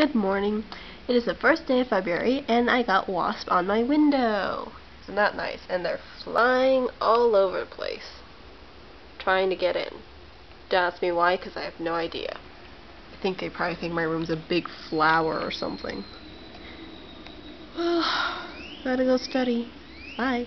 Good morning. It is the first day of February, and I got wasp on my window. Isn't that nice? And they're flying all over the place, trying to get in. Don't ask me why, because I have no idea. I think they probably think my room's a big flower or something. Well, gotta go study. Bye.